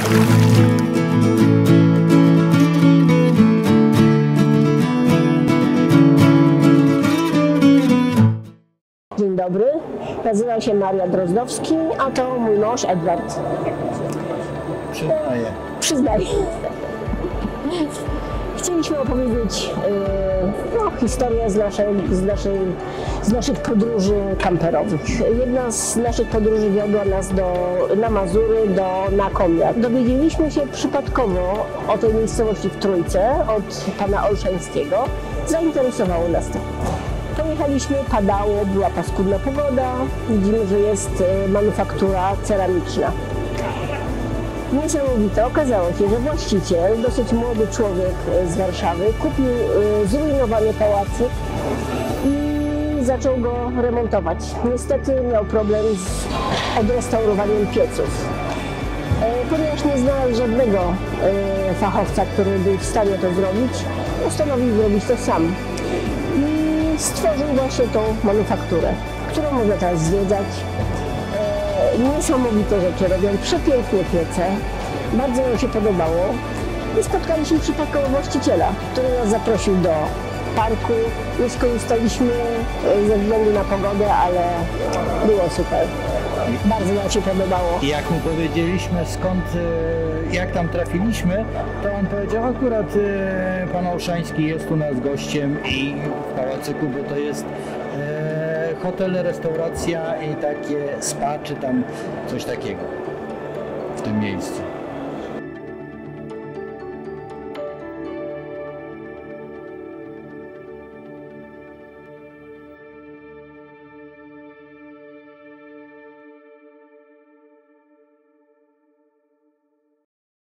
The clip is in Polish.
Dzień dobry, nazywam się Maria Drozdowski, a to mój mąż Edward. Przyznaję. Przyznaję. Chcieliśmy opowiedzieć e, no, historię z, naszej, z, naszej, z naszych podróży kamperowych. Jedna z naszych podróży wiodła nas do, na Mazury, do Nakomia. Dowiedzieliśmy się przypadkowo o tej miejscowości w Trójce od pana Olszańskiego. Zainteresowało nas to. Pojechaliśmy, padało, była paskudna pogoda. Widzimy, że jest e, manufaktura ceramiczna. Niesamowite. Okazało się, że właściciel, dosyć młody człowiek e, z Warszawy, kupił e, zrujnowany pałacyk i zaczął go remontować. Niestety miał problem z odrestaurowaniem pieców. E, Ponieważ nie znalazł żadnego fachowca, który był w stanie to zrobić, postanowił zrobić to sam. I stworzył właśnie tą manufakturę, którą można teraz zwiedzać. Niesamowite rzeczy robią, przepiękne piece. Bardzo nam się podobało. I spotkaliśmy przypadkowo właściciela, który nas zaprosił do parku. Nie skorzystaliśmy e, ze względu na pogodę, ale było super. Bardzo nam się podobało. I jak mu powiedzieliśmy skąd, e, jak tam trafiliśmy, to on powiedział akurat e, pan Olszański jest u nas gościem i w pałacyku, bo to jest hotel, restauracja i takie spa czy tam coś takiego w tym miejscu.